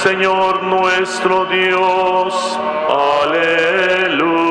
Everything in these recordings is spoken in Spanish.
Señor nuestro Dios. Aleluya.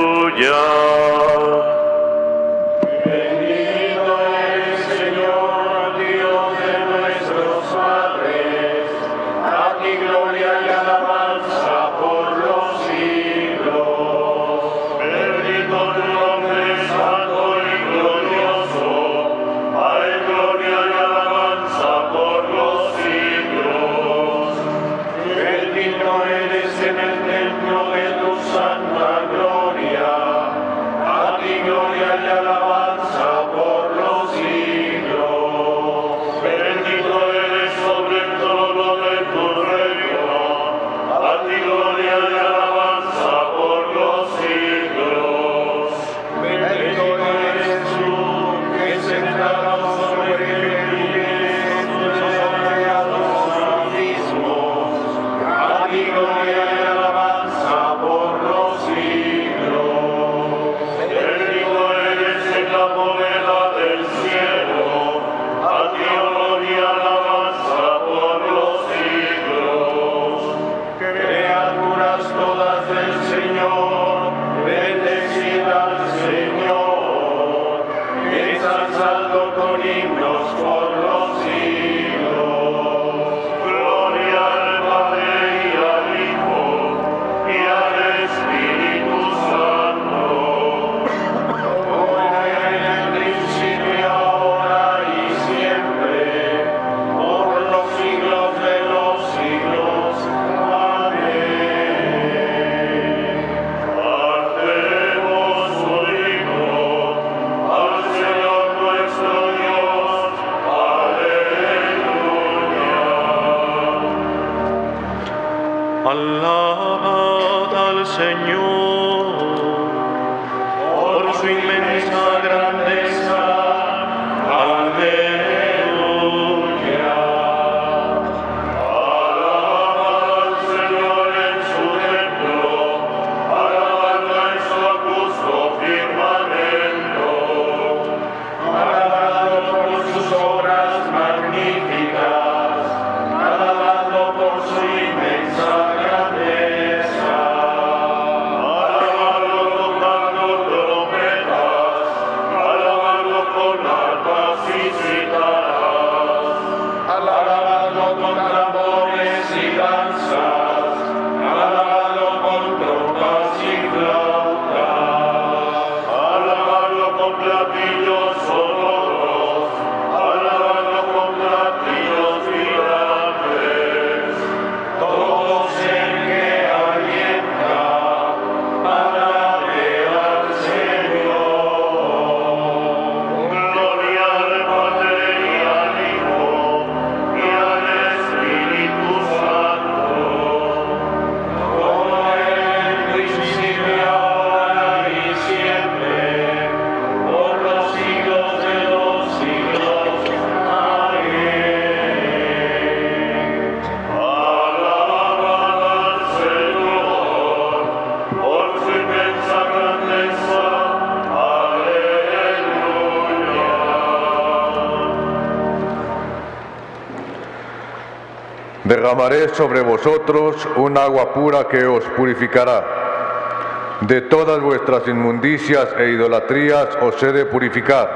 derramaré sobre vosotros un agua pura que os purificará. De todas vuestras inmundicias e idolatrías os he de purificar.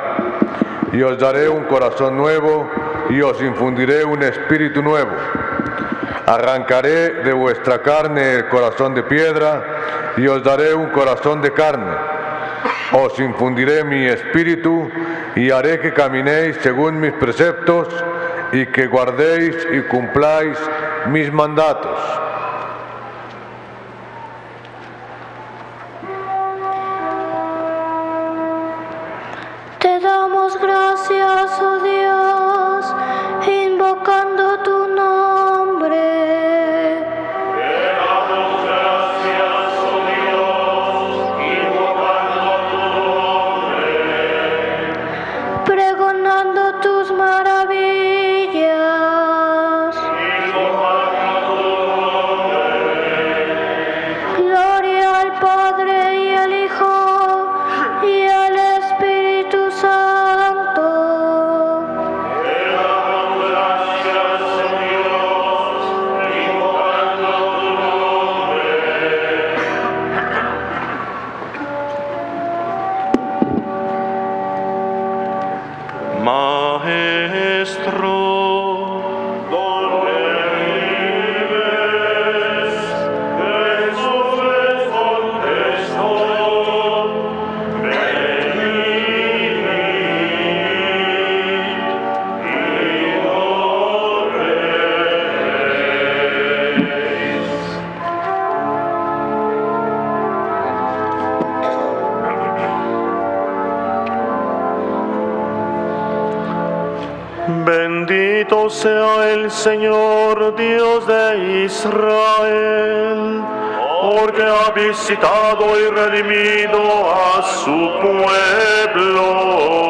Y os daré un corazón nuevo y os infundiré un espíritu nuevo. Arrancaré de vuestra carne el corazón de piedra y os daré un corazón de carne. Os infundiré mi espíritu y haré que caminéis según mis preceptos y que guardéis y cumpláis mis mandatos. Señor Dios de Israel, porque ha visitado y redimido a su pueblo.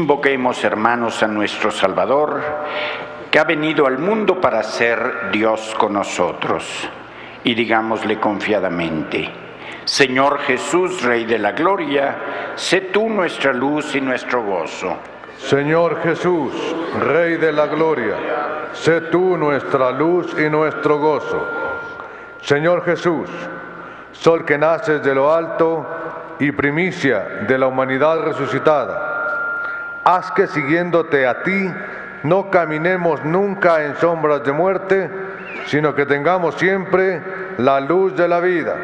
Invoquemos, hermanos, a nuestro Salvador, que ha venido al mundo para ser Dios con nosotros. Y digámosle confiadamente, Señor Jesús, Rey de la Gloria, sé tú nuestra luz y nuestro gozo. Señor Jesús, Rey de la Gloria, sé tú nuestra luz y nuestro gozo. Señor Jesús, Sol que naces de lo alto y primicia de la humanidad resucitada, haz que siguiéndote a ti no caminemos nunca en sombras de muerte, sino que tengamos siempre la luz de la vida.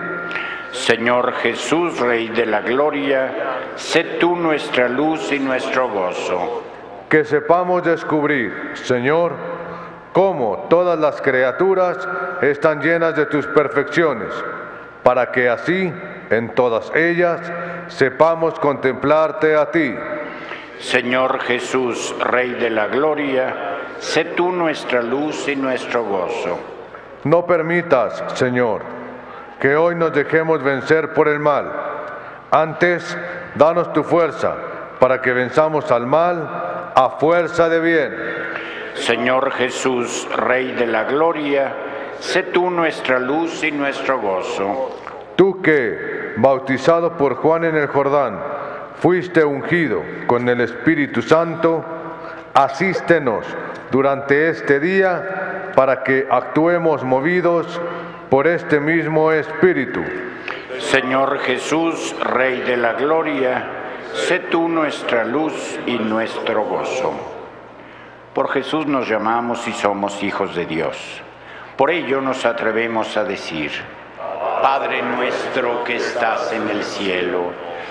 Señor Jesús, Rey de la Gloria, sé tú nuestra luz y nuestro gozo. Que sepamos descubrir, Señor, cómo todas las criaturas están llenas de tus perfecciones, para que así, en todas ellas, sepamos contemplarte a ti. Señor Jesús, Rey de la Gloria, sé tú nuestra luz y nuestro gozo. No permitas, Señor, que hoy nos dejemos vencer por el mal. Antes, danos tu fuerza para que venzamos al mal a fuerza de bien. Señor Jesús, Rey de la Gloria, sé tú nuestra luz y nuestro gozo. Tú que, bautizado por Juan en el Jordán, fuiste ungido con el Espíritu Santo, asístenos durante este día para que actuemos movidos por este mismo Espíritu. Señor Jesús, Rey de la Gloria, sé tú nuestra luz y nuestro gozo. Por Jesús nos llamamos y somos hijos de Dios. Por ello nos atrevemos a decir, Padre nuestro que estás en el cielo,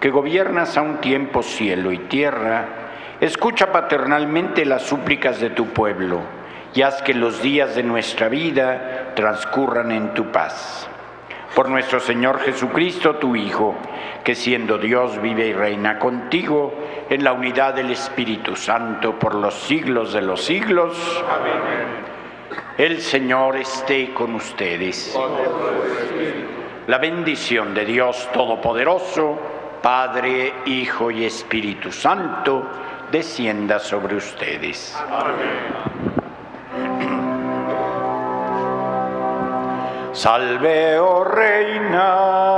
que gobiernas a un tiempo cielo y tierra, escucha paternalmente las súplicas de tu pueblo y haz que los días de nuestra vida transcurran en tu paz. Por nuestro Señor Jesucristo, tu Hijo, que siendo Dios vive y reina contigo en la unidad del Espíritu Santo por los siglos de los siglos. El Señor esté con ustedes. La bendición de Dios Todopoderoso, Padre, Hijo y Espíritu Santo, descienda sobre ustedes. Salve, oh Reina.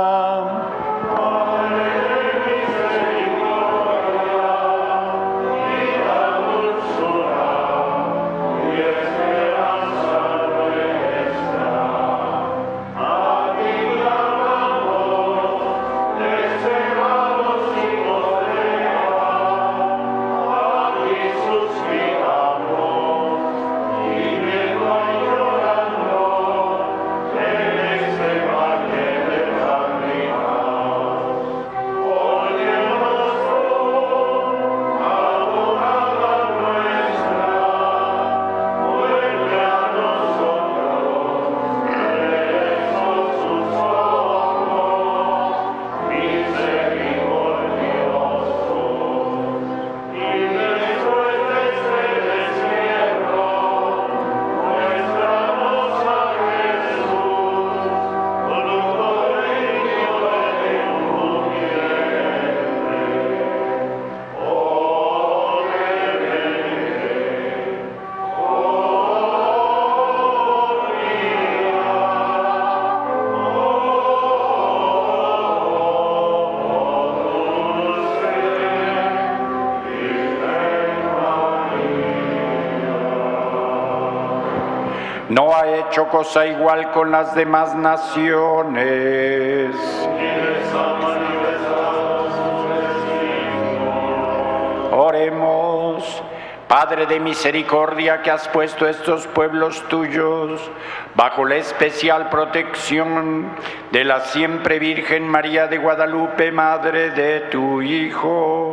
Hecho cosa igual con las demás naciones. Oremos. Padre de misericordia que has puesto estos pueblos tuyos bajo la especial protección de la siempre Virgen María de Guadalupe, Madre de tu Hijo.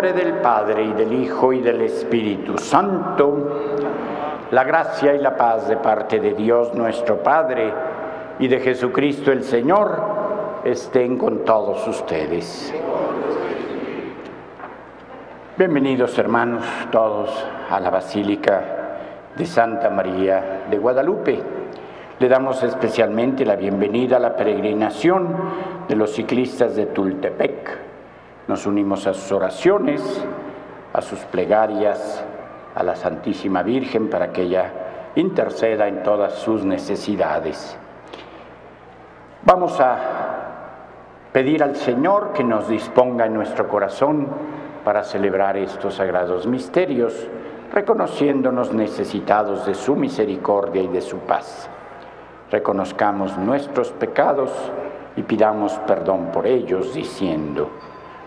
Del Padre y del Hijo y del Espíritu Santo, la gracia y la paz de parte de Dios nuestro Padre y de Jesucristo el Señor estén con todos ustedes. Bienvenidos hermanos todos a la Basílica de Santa María de Guadalupe. Le damos especialmente la bienvenida a la peregrinación de los ciclistas de Tultepec nos unimos a sus oraciones, a sus plegarias, a la Santísima Virgen para que ella interceda en todas sus necesidades. Vamos a pedir al Señor que nos disponga en nuestro corazón para celebrar estos sagrados misterios, reconociéndonos necesitados de su misericordia y de su paz. Reconozcamos nuestros pecados y pidamos perdón por ellos, diciendo,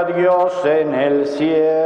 A Dios en el cielo.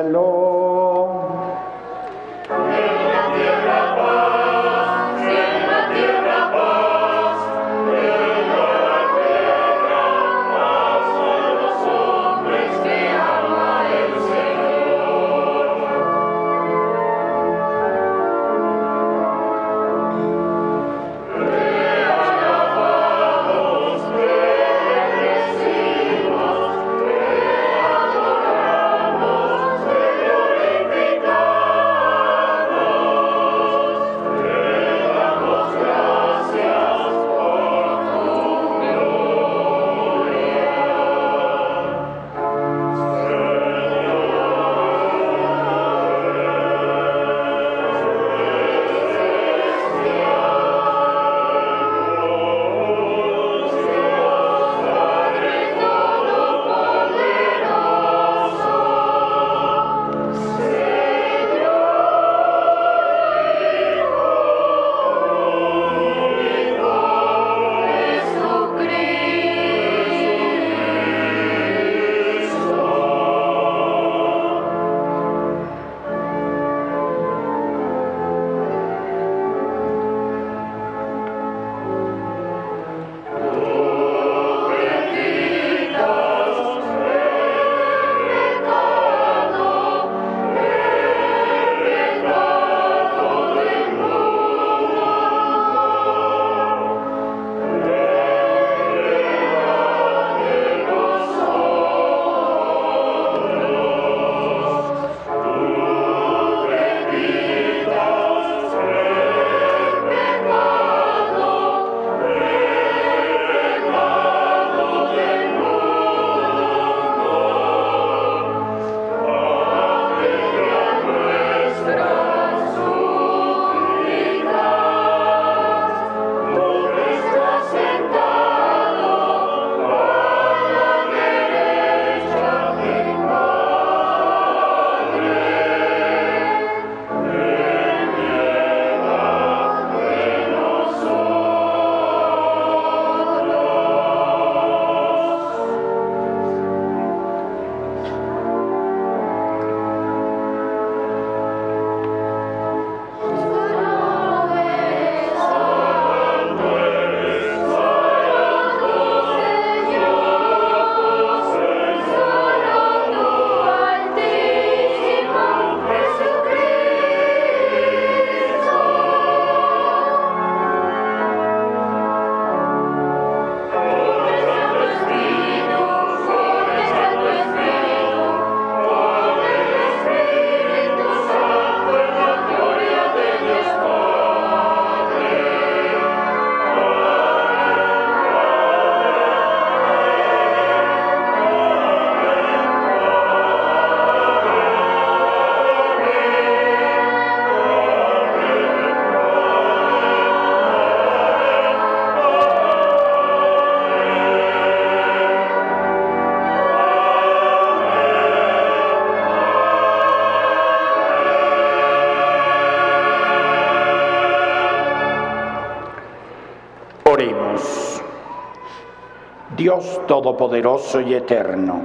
Dios Todopoderoso y Eterno,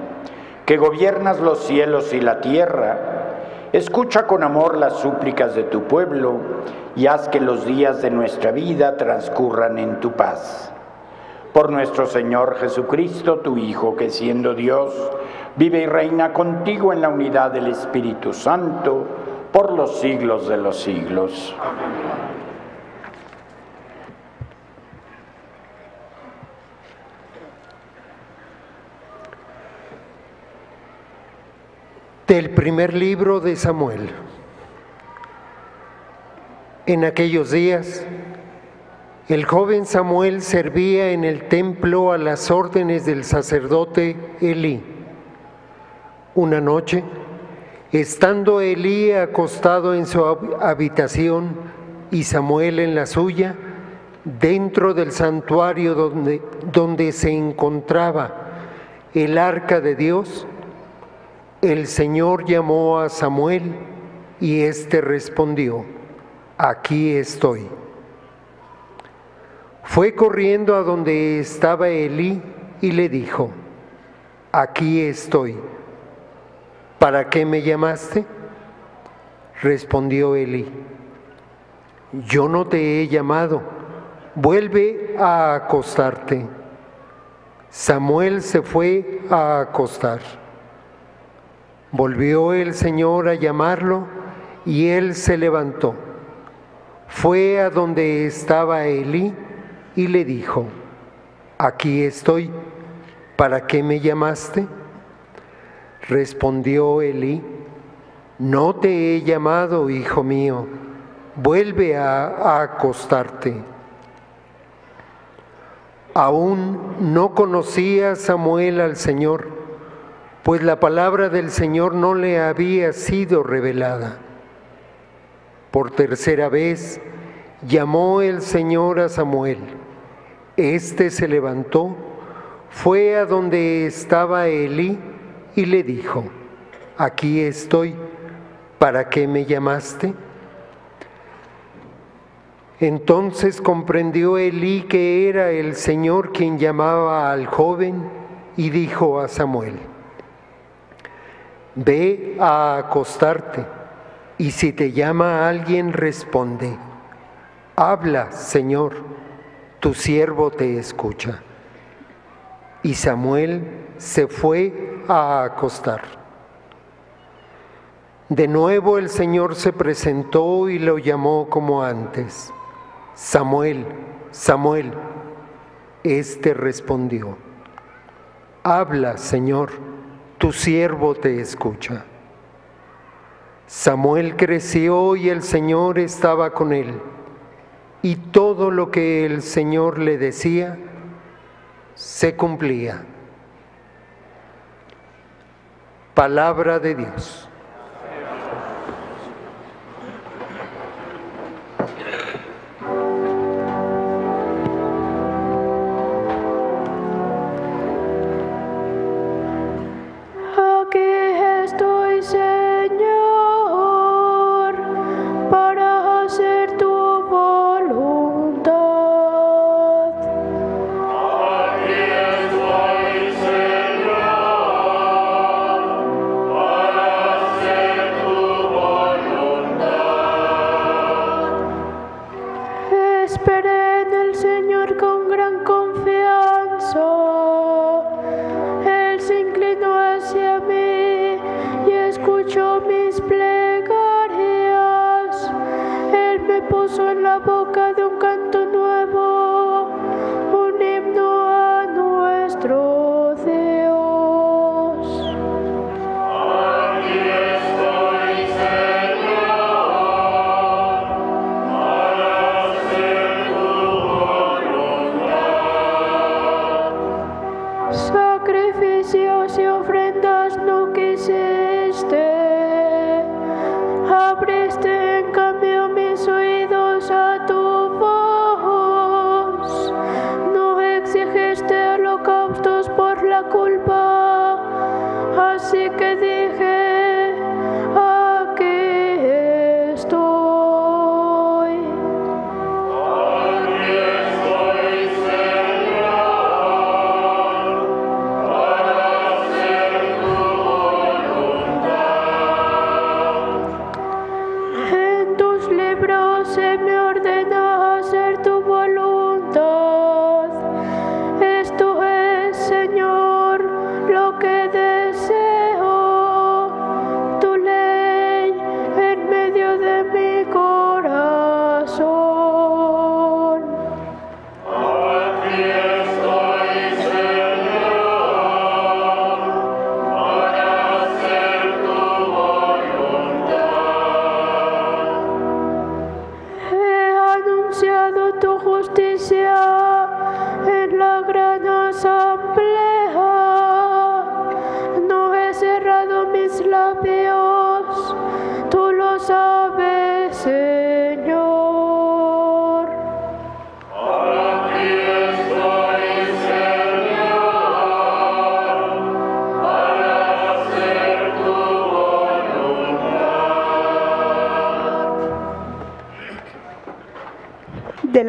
que gobiernas los cielos y la tierra, escucha con amor las súplicas de tu pueblo y haz que los días de nuestra vida transcurran en tu paz. Por nuestro Señor Jesucristo, tu Hijo, que siendo Dios, vive y reina contigo en la unidad del Espíritu Santo, por los siglos de los siglos. Del primer libro de Samuel. En aquellos días, el joven Samuel servía en el templo a las órdenes del sacerdote Elí. Una noche, estando Elí acostado en su habitación y Samuel en la suya, dentro del santuario donde, donde se encontraba el arca de Dios, el Señor llamó a Samuel y éste respondió, aquí estoy. Fue corriendo a donde estaba Elí y le dijo, aquí estoy. ¿Para qué me llamaste? Respondió Elí, yo no te he llamado, vuelve a acostarte. Samuel se fue a acostar. Volvió el Señor a llamarlo y él se levantó. Fue a donde estaba Elí y le dijo, aquí estoy, ¿para qué me llamaste? Respondió Elí, no te he llamado, hijo mío, vuelve a, a acostarte. Aún no conocía Samuel al Señor, pues la palabra del Señor no le había sido revelada. Por tercera vez llamó el Señor a Samuel. Este se levantó, fue a donde estaba Elí y le dijo, aquí estoy, ¿para qué me llamaste? Entonces comprendió Elí que era el Señor quien llamaba al joven y dijo a Samuel, ve a acostarte y si te llama alguien responde, habla Señor, tu siervo te escucha. Y Samuel se fue a acostar. De nuevo el Señor se presentó y lo llamó como antes. Samuel, Samuel. Este respondió, habla, Señor, tu siervo te escucha. Samuel creció y el Señor estaba con él, y todo lo que el Señor le decía se cumplía. Palabra de Dios.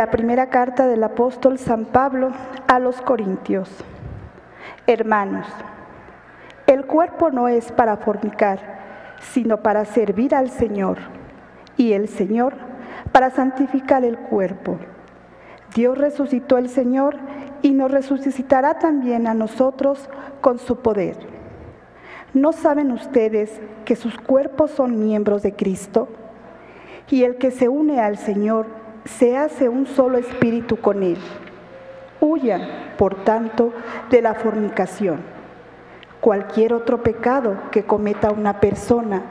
La primera carta del apóstol San Pablo a los Corintios. Hermanos, el cuerpo no es para fornicar, sino para servir al Señor, y el Señor para santificar el cuerpo. Dios resucitó al Señor y nos resucitará también a nosotros con su poder. ¿No saben ustedes que sus cuerpos son miembros de Cristo? Y el que se une al Señor se hace un solo espíritu con Él. Huyan, por tanto, de la fornicación. Cualquier otro pecado que cometa una persona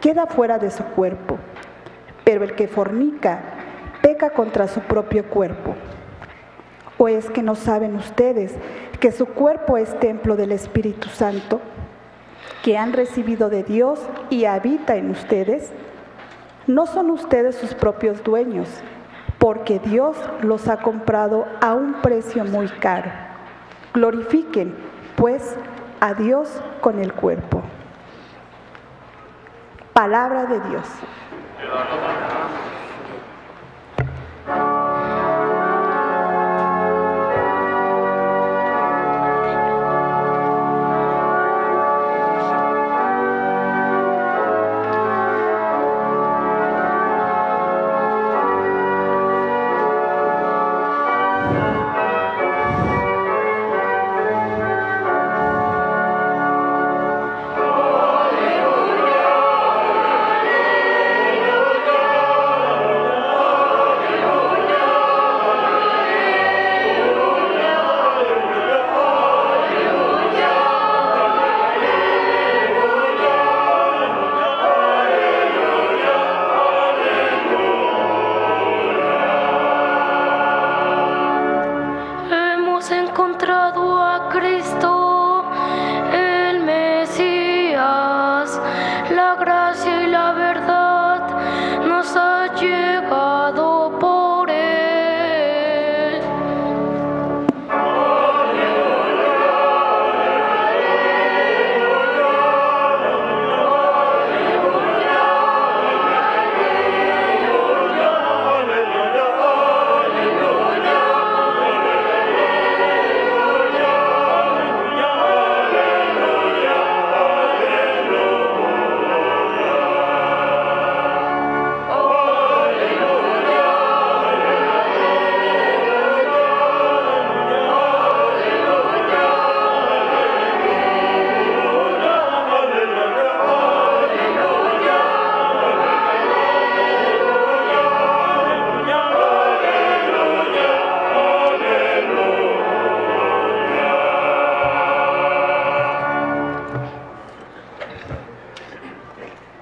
queda fuera de su cuerpo, pero el que fornica peca contra su propio cuerpo. ¿O es que no saben ustedes que su cuerpo es templo del Espíritu Santo, que han recibido de Dios y habita en ustedes? No son ustedes sus propios dueños, porque Dios los ha comprado a un precio muy caro. Glorifiquen, pues, a Dios con el cuerpo. Palabra de Dios.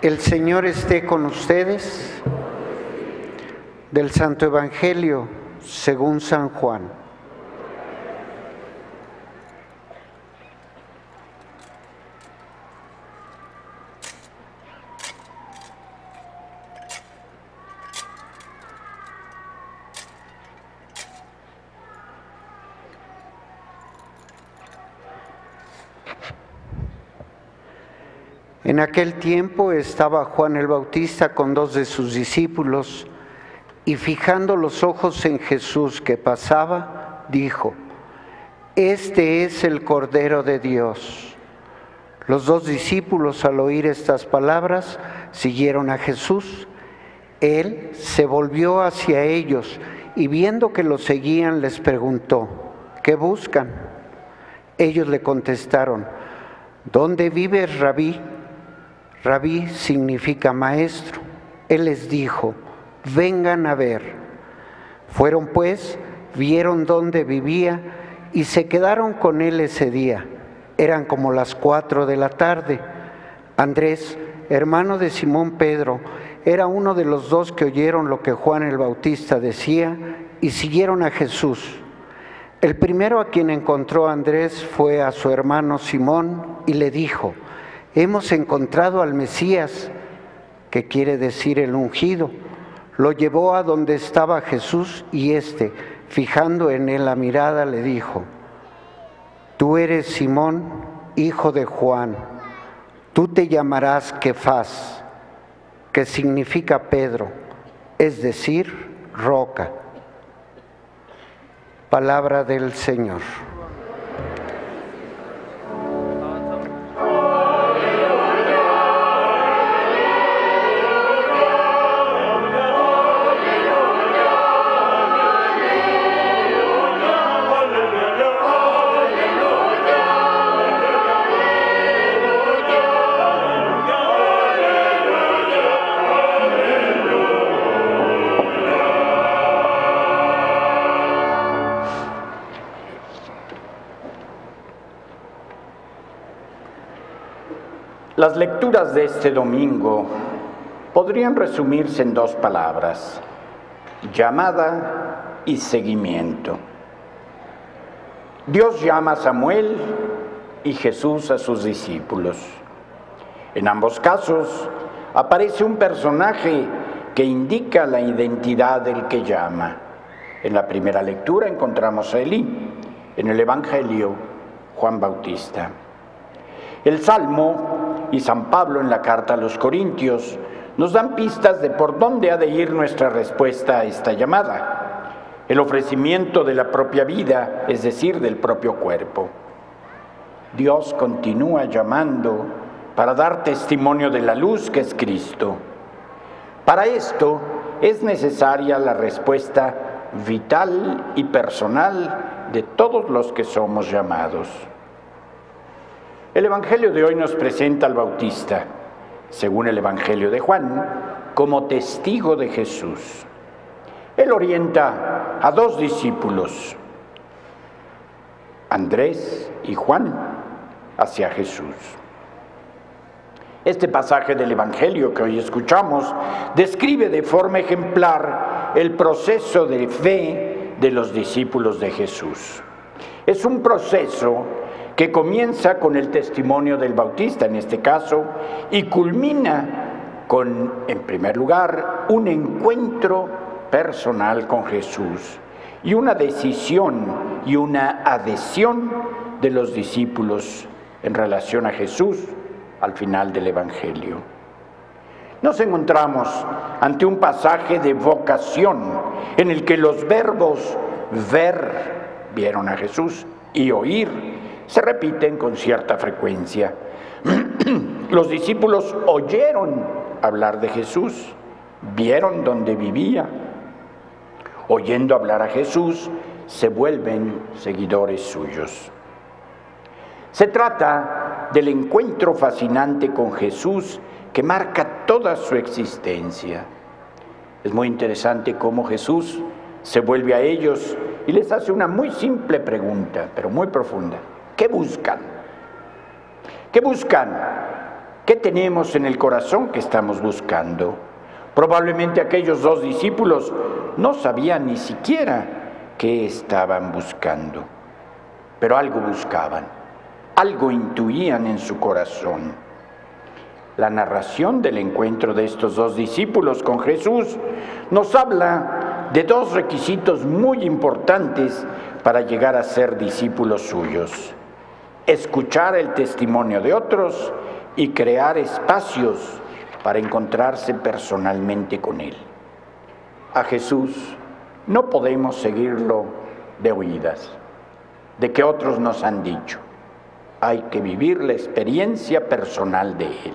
El Señor esté con ustedes. Del Santo Evangelio según San Juan. En aquel tiempo estaba Juan el Bautista con dos de sus discípulos y fijando los ojos en Jesús que pasaba, dijo, Este es el Cordero de Dios. Los dos discípulos al oír estas palabras siguieron a Jesús. Él se volvió hacia ellos y viendo que lo seguían les preguntó, ¿qué buscan? Ellos le contestaron, ¿dónde vives, rabí? Rabí significa maestro. Él les dijo, vengan a ver. Fueron pues, vieron dónde vivía y se quedaron con él ese día. Eran como las cuatro de la tarde. Andrés, hermano de Simón Pedro, era uno de los dos que oyeron lo que Juan el Bautista decía y siguieron a Jesús. El primero a quien encontró Andrés fue a su hermano Simón y le dijo, hemos encontrado al Mesías, que quiere decir el ungido. Lo llevó a donde estaba Jesús y éste, fijando en él la mirada, le dijo, tú eres Simón, hijo de Juan, tú te llamarás Kefas, que significa Pedro, es decir, roca. Palabra del Señor. Las lecturas de este domingo podrían resumirse en dos palabras, llamada y seguimiento. Dios llama a Samuel y Jesús a sus discípulos. En ambos casos aparece un personaje que indica la identidad del que llama. En la primera lectura encontramos a Elí, en el Evangelio Juan Bautista. El Salmo y San Pablo en la carta a los Corintios nos dan pistas de por dónde ha de ir nuestra respuesta a esta llamada. El ofrecimiento de la propia vida, es decir, del propio cuerpo. Dios continúa llamando para dar testimonio de la luz que es Cristo. Para esto es necesaria la respuesta vital y personal de todos los que somos llamados. El Evangelio de hoy nos presenta al Bautista, según el Evangelio de Juan, como testigo de Jesús. Él orienta a dos discípulos, Andrés y Juan, hacia Jesús. Este pasaje del Evangelio que hoy escuchamos describe de forma ejemplar el proceso de fe de los discípulos de Jesús. Es un proceso que comienza con el testimonio del Bautista en este caso y culmina con, en primer lugar, un encuentro personal con Jesús y una decisión y una adhesión de los discípulos en relación a Jesús al final del Evangelio. Nos encontramos ante un pasaje de vocación en el que los verbos ver vieron a Jesús y oír se repiten con cierta frecuencia. Los discípulos oyeron hablar de Jesús, vieron dónde vivía. Oyendo hablar a Jesús, se vuelven seguidores suyos. Se trata del encuentro fascinante con Jesús que marca toda su existencia. Es muy interesante cómo Jesús se vuelve a ellos y les hace una muy simple pregunta, pero muy profunda. ¿Qué buscan? ¿Qué buscan? ¿Qué tenemos en el corazón que estamos buscando? Probablemente aquellos dos discípulos no sabían ni siquiera qué estaban buscando, pero algo buscaban, algo intuían en su corazón. La narración del encuentro de estos dos discípulos con Jesús nos habla de dos requisitos muy importantes para llegar a ser discípulos suyos escuchar el testimonio de otros y crear espacios para encontrarse personalmente con Él. A Jesús no podemos seguirlo de oídas, de que otros nos han dicho. Hay que vivir la experiencia personal de Él.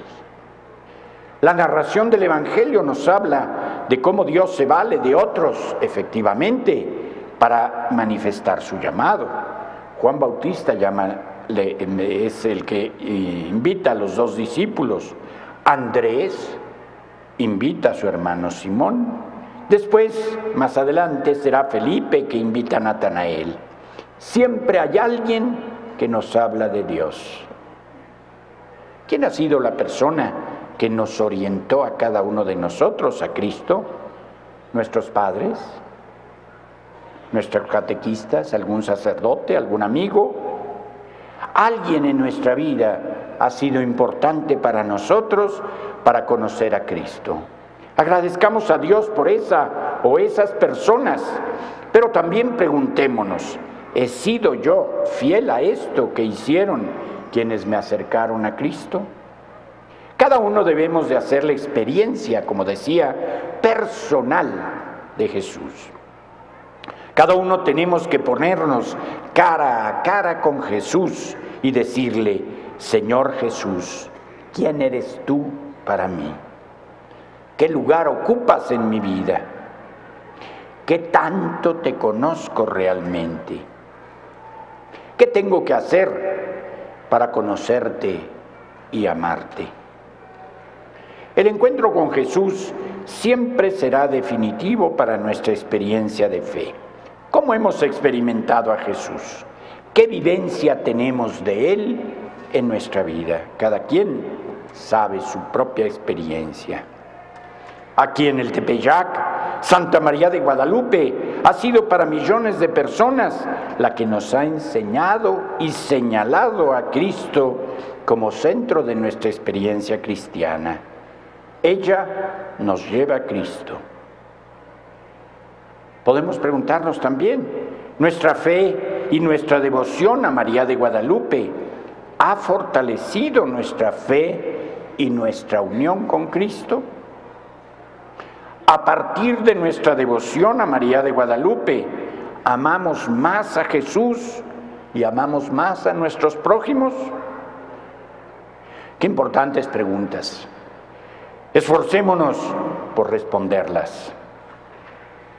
La narración del Evangelio nos habla de cómo Dios se vale de otros, efectivamente, para manifestar su llamado. Juan Bautista llama es el que invita a los dos discípulos. Andrés invita a su hermano Simón. Después, más adelante, será Felipe que invita a Natanael. Siempre hay alguien que nos habla de Dios. ¿Quién ha sido la persona que nos orientó a cada uno de nosotros a Cristo? ¿Nuestros padres? nuestros catequistas, algún sacerdote, algún amigo. Alguien en nuestra vida ha sido importante para nosotros para conocer a Cristo. Agradezcamos a Dios por esa o esas personas, pero también preguntémonos, ¿he sido yo fiel a esto que hicieron quienes me acercaron a Cristo? Cada uno debemos de hacer la experiencia, como decía, personal de Jesús. Cada uno tenemos que ponernos cara a cara con Jesús y decirle, Señor Jesús, ¿quién eres tú para mí? ¿Qué lugar ocupas en mi vida? ¿Qué tanto te conozco realmente? ¿Qué tengo que hacer para conocerte y amarte? El encuentro con Jesús siempre será definitivo para nuestra experiencia de fe. ¿Cómo hemos experimentado a Jesús? ¿Qué vivencia tenemos de Él en nuestra vida? Cada quien sabe su propia experiencia. Aquí en el Tepeyac, Santa María de Guadalupe ha sido para millones de personas la que nos ha enseñado y señalado a Cristo como centro de nuestra experiencia cristiana. Ella nos lleva a Cristo. Podemos preguntarnos también, ¿nuestra fe y nuestra devoción a María de Guadalupe ha fortalecido nuestra fe y nuestra unión con Cristo? A partir de nuestra devoción a María de Guadalupe, ¿amamos más a Jesús y amamos más a nuestros prójimos? Qué importantes preguntas. Esforcémonos por responderlas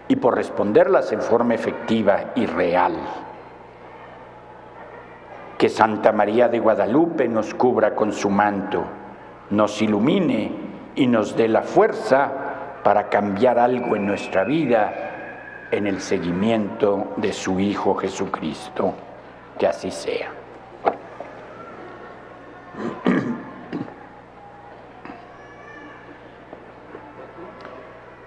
y por responderlas en forma efectiva y real. Que Santa María de Guadalupe nos cubra con su manto, nos ilumine y nos dé la fuerza para cambiar algo en nuestra vida en el seguimiento de su Hijo Jesucristo. Que así sea.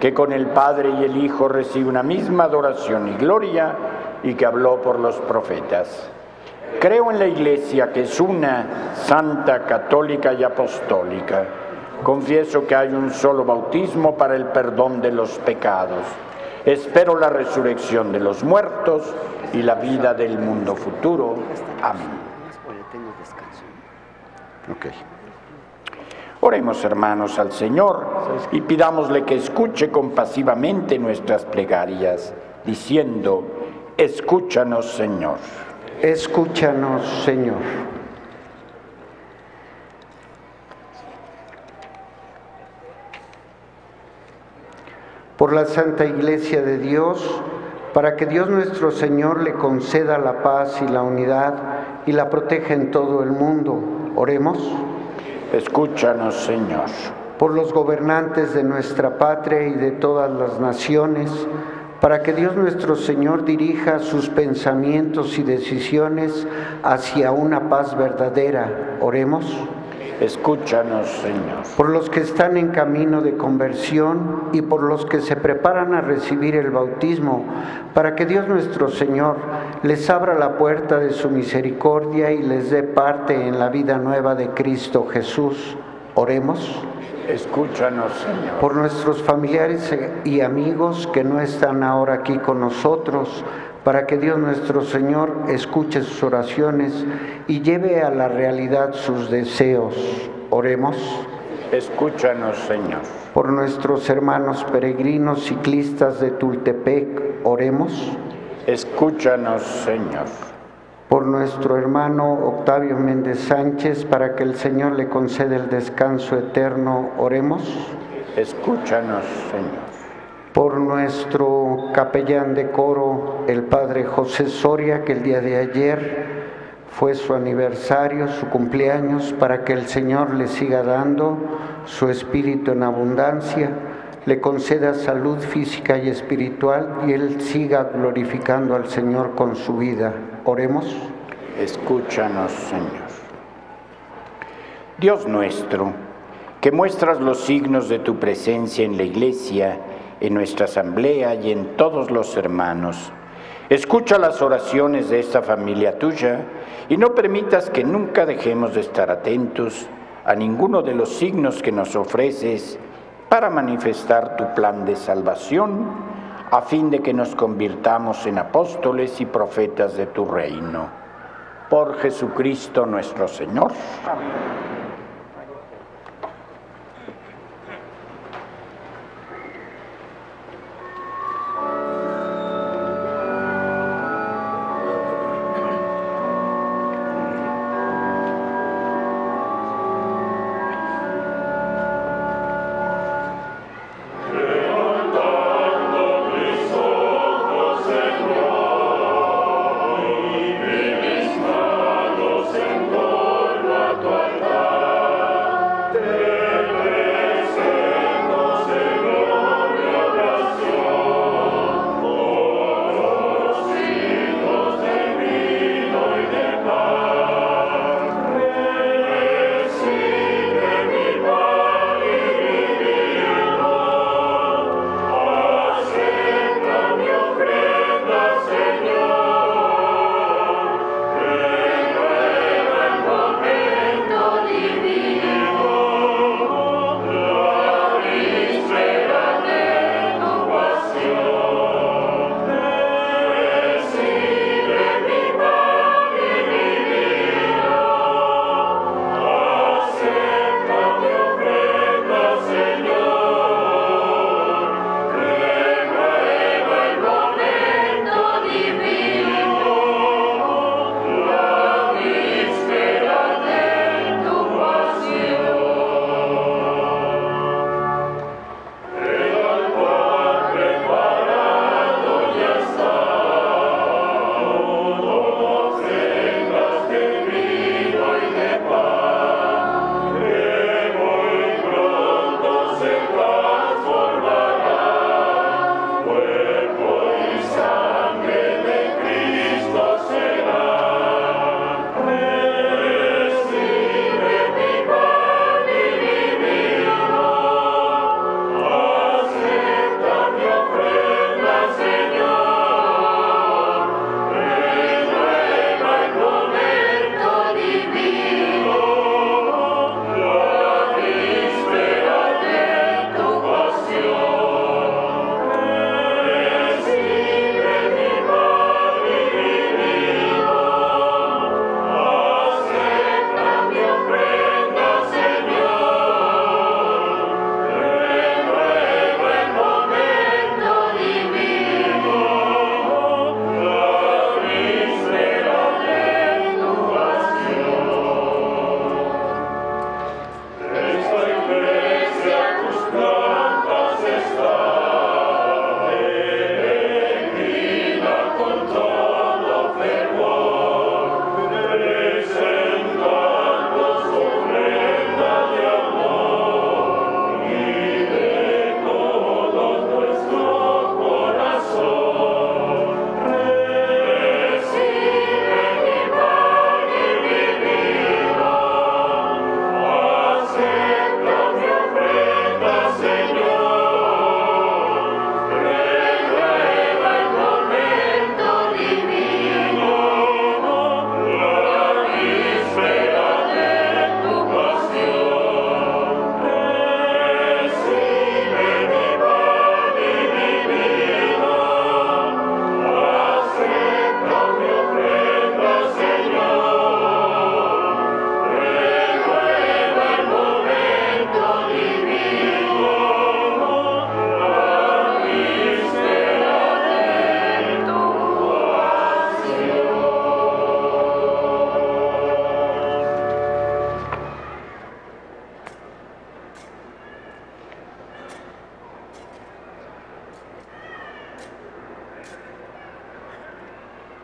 que con el Padre y el Hijo recibe una misma adoración y gloria, y que habló por los profetas. Creo en la Iglesia que es una santa, católica y apostólica. Confieso que hay un solo bautismo para el perdón de los pecados. Espero la resurrección de los muertos y la vida del mundo futuro. Amén. Oremos hermanos al Señor y pidámosle que escuche compasivamente nuestras plegarias, diciendo, Escúchanos, Señor. Escúchanos, Señor. Por la Santa Iglesia de Dios, para que Dios nuestro Señor le conceda la paz y la unidad y la proteja en todo el mundo. Oremos. Escúchanos, Señor. Por los gobernantes de nuestra patria y de todas las naciones, para que Dios nuestro Señor dirija sus pensamientos y decisiones hacia una paz verdadera. Oremos. Escúchanos, Señor. por los que están en camino de conversión y por los que se preparan a recibir el bautismo, para que Dios nuestro Señor les abra la puerta de su misericordia y les dé parte en la vida nueva de Cristo Jesús. Oremos Escúchanos, Señor. por nuestros familiares y amigos que no están ahora aquí con nosotros, para que Dios nuestro Señor escuche sus oraciones y lleve a la realidad sus deseos. Oremos Escúchanos, Señor. por nuestros hermanos peregrinos ciclistas de Tultepec. Oremos Escúchanos, Señor. por nuestro hermano Octavio Méndez Sánchez, para que el Señor le conceda el descanso eterno. Oremos. Escúchanos, Señor. Por nuestro capellán de coro, el padre José Soria, que el día de ayer fue su aniversario, su cumpleaños, para que el Señor le siga dando su espíritu en abundancia, le conceda salud física y espiritual y él siga glorificando al Señor con su vida. Oremos. Escúchanos, Señor. Dios nuestro, que muestras los signos de tu presencia en la iglesia, en nuestra asamblea y en todos los hermanos, escucha las oraciones de esta familia tuya y no permitas que nunca dejemos de estar atentos a ninguno de los signos que nos ofreces para manifestar tu plan de salvación, a fin de que nos convirtamos en apóstoles y profetas de tu reino. Por Jesucristo nuestro Señor. Mis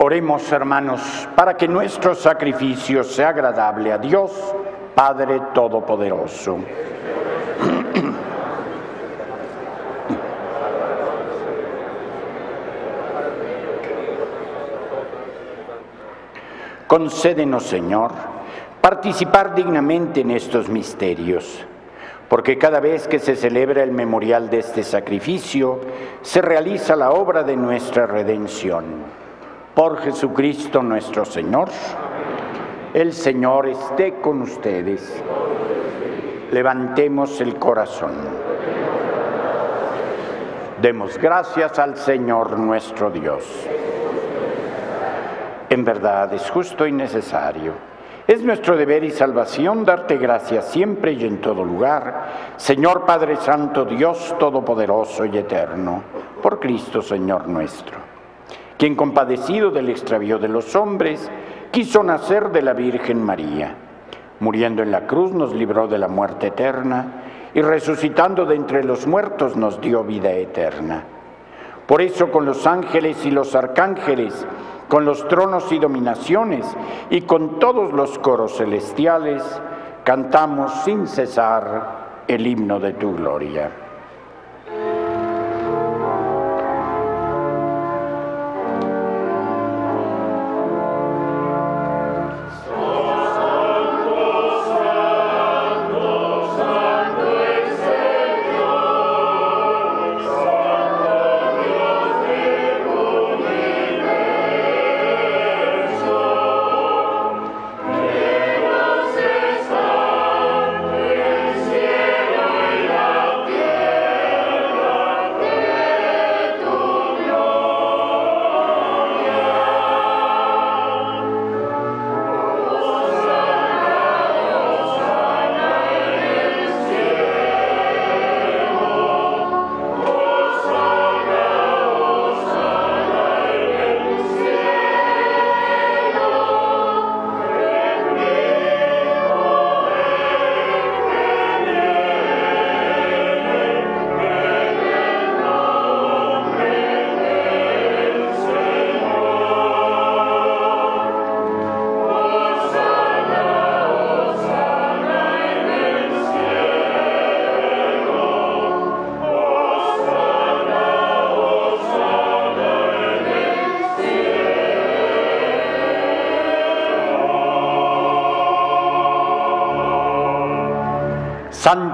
Oremos, hermanos, para que nuestro sacrificio sea agradable a Dios, Padre Todopoderoso. Concédenos, Señor, participar dignamente en estos misterios, porque cada vez que se celebra el memorial de este sacrificio, se realiza la obra de nuestra redención. Por Jesucristo nuestro Señor, el Señor esté con ustedes. Levantemos el corazón. Demos gracias al Señor nuestro Dios. En verdad es justo y necesario. Es nuestro deber y salvación darte gracias siempre y en todo lugar, Señor Padre Santo, Dios Todopoderoso y Eterno, por Cristo Señor nuestro, quien compadecido del extravío de los hombres, quiso nacer de la Virgen María. Muriendo en la cruz nos libró de la muerte eterna y resucitando de entre los muertos nos dio vida eterna. Por eso con los ángeles y los arcángeles, con los tronos y dominaciones y con todos los coros celestiales, cantamos sin cesar el himno de tu gloria.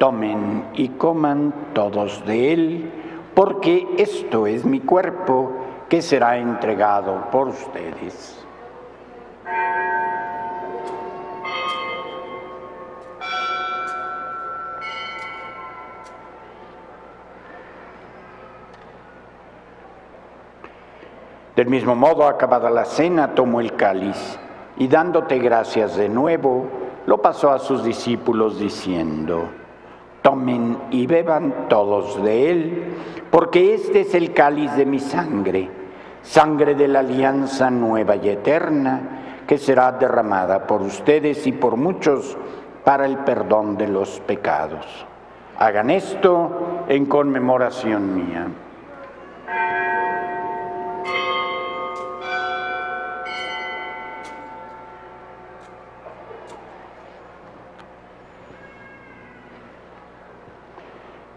tomen y coman todos de él, porque esto es mi cuerpo que será entregado por ustedes. Del mismo modo, acabada la cena, tomó el cáliz y dándote gracias de nuevo, lo pasó a sus discípulos diciendo, tomen y beban todos de él, porque este es el cáliz de mi sangre, sangre de la alianza nueva y eterna, que será derramada por ustedes y por muchos para el perdón de los pecados. Hagan esto en conmemoración mía.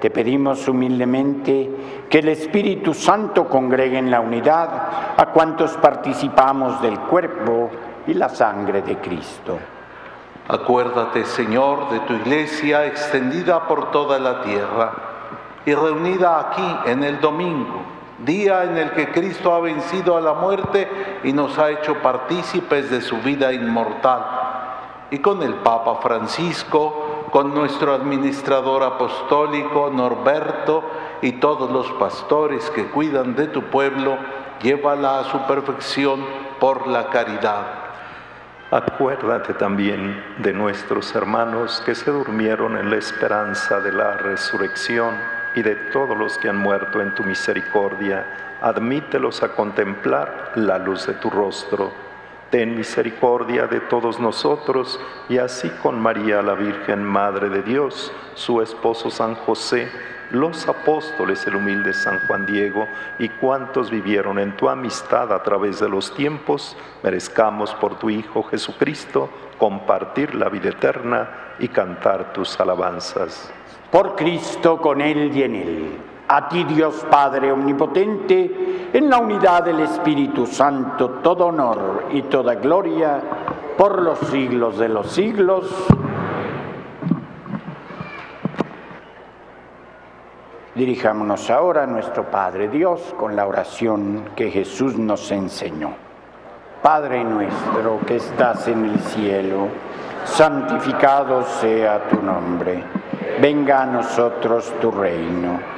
Te pedimos humildemente que el Espíritu Santo congregue en la unidad a cuantos participamos del cuerpo y la sangre de Cristo. Acuérdate, Señor, de tu iglesia extendida por toda la tierra y reunida aquí en el domingo, día en el que Cristo ha vencido a la muerte y nos ha hecho partícipes de su vida inmortal. Y con el Papa Francisco, con nuestro administrador apostólico Norberto y todos los pastores que cuidan de tu pueblo, llévala a su perfección por la caridad. Acuérdate también de nuestros hermanos que se durmieron en la esperanza de la resurrección y de todos los que han muerto en tu misericordia. Admítelos a contemplar la luz de tu rostro. Ten misericordia de todos nosotros y así con María la Virgen, Madre de Dios, su esposo San José, los apóstoles, el humilde San Juan Diego y cuantos vivieron en tu amistad a través de los tiempos, merezcamos por tu Hijo Jesucristo compartir la vida eterna y cantar tus alabanzas. Por Cristo, con Él y en Él. A ti Dios Padre Omnipotente, en la unidad del Espíritu Santo, todo honor y toda gloria por los siglos de los siglos. Dirijámonos ahora a nuestro Padre Dios con la oración que Jesús nos enseñó. Padre nuestro que estás en el cielo, santificado sea tu nombre. Venga a nosotros tu reino.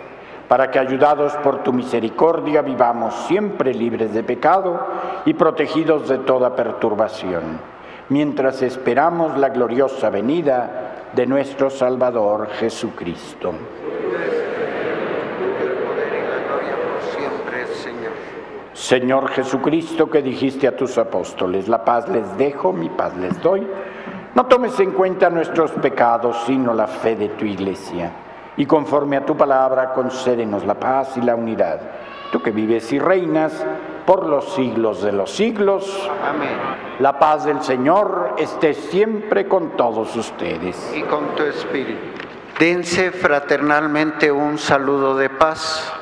para que ayudados por tu misericordia vivamos siempre libres de pecado y protegidos de toda perturbación, mientras esperamos la gloriosa venida de nuestro Salvador Jesucristo. Señor Jesucristo, que dijiste a tus apóstoles, la paz les dejo, mi paz les doy. No tomes en cuenta nuestros pecados, sino la fe de tu iglesia. Y conforme a tu palabra, concédenos la paz y la unidad. Tú que vives y reinas por los siglos de los siglos. Amén. La paz del Señor esté siempre con todos ustedes. Y con tu espíritu. Dense fraternalmente un saludo de paz.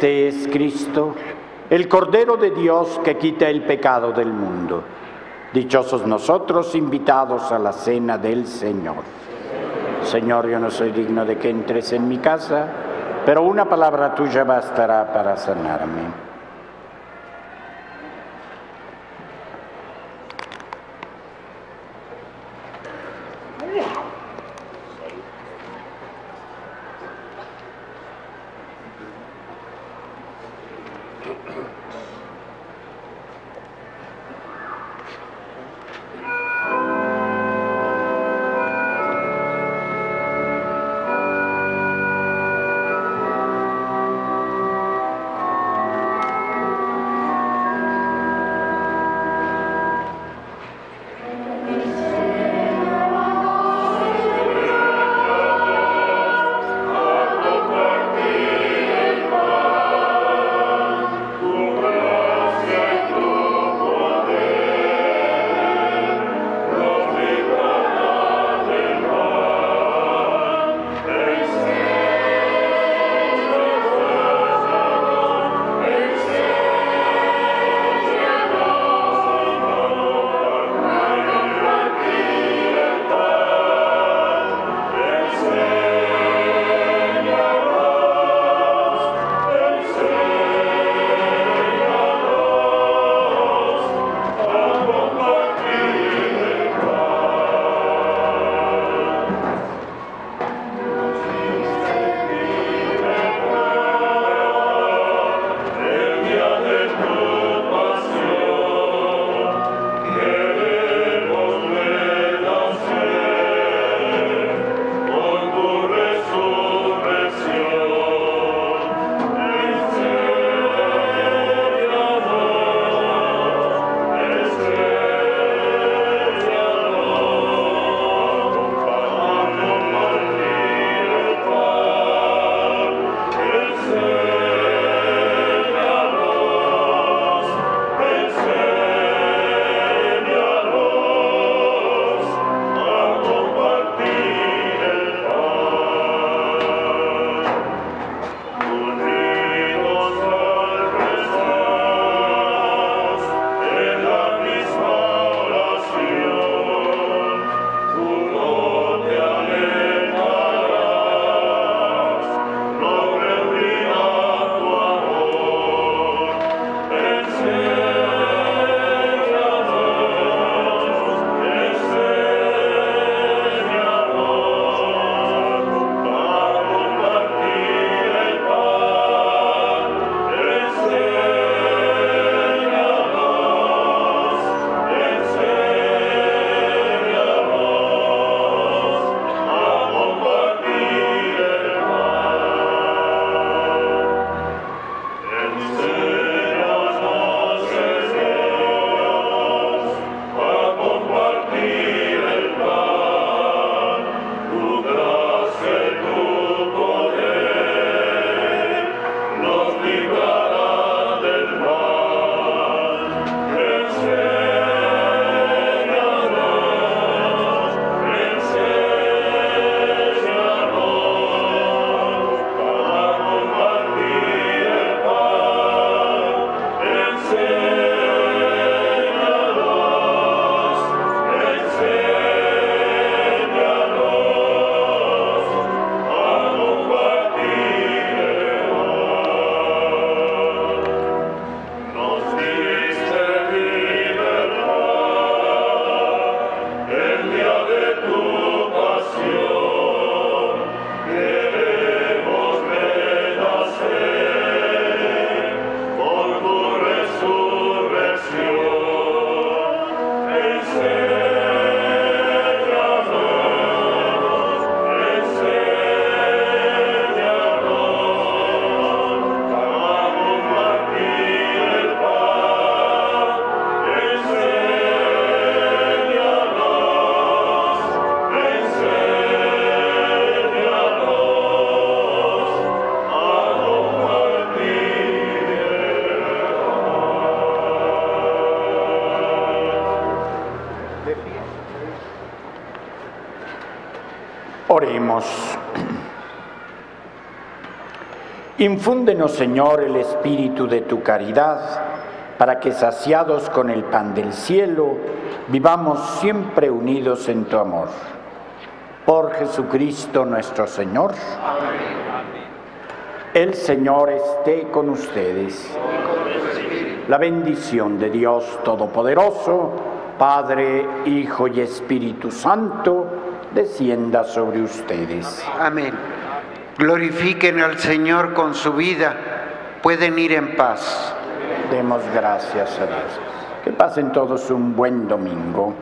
Este es Cristo, el Cordero de Dios que quita el pecado del mundo. Dichosos nosotros invitados a la cena del Señor. Señor, yo no soy digno de que entres en mi casa, pero una palabra tuya bastará para sanarme. Oremos. Infúndenos, Señor, el espíritu de tu caridad, para que saciados con el pan del cielo, vivamos siempre unidos en tu amor. Por Jesucristo nuestro Señor. El Señor esté con ustedes. La bendición de Dios Todopoderoso, Padre, Hijo y Espíritu Santo, descienda sobre ustedes. Amén. Glorifiquen al Señor con su vida. Pueden ir en paz. Demos gracias a Dios. Que pasen todos un buen domingo.